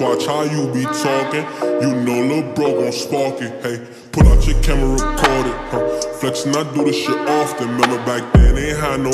Watch how you be talking. You know lil' bro gon' spark it. Hey, put out your camera, record it. Huh? Flexin', I do this shit often. Remember back then, ain't had no.